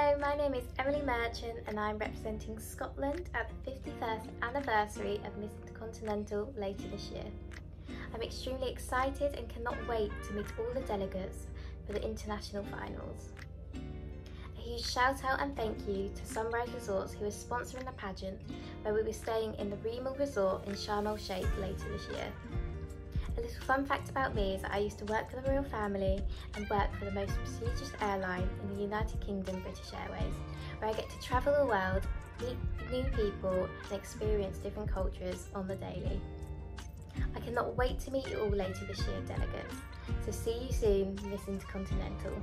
Hello, my name is Emily Merchant and I'm representing Scotland at the 51st anniversary of Miss Intercontinental later this year. I'm extremely excited and cannot wait to meet all the delegates for the international finals. A huge shout out and thank you to Sunrise Resorts who is sponsoring the pageant where we'll be staying in the Remal Resort in Sharm el Sheikh later this year. A little fun fact about me is that I used to work for the royal family and work for the most prestigious airline in the United Kingdom, British Airways, where I get to travel the world, meet new people and experience different cultures on the daily. I cannot wait to meet you all later this year, delegates. So see you soon, Miss Intercontinental.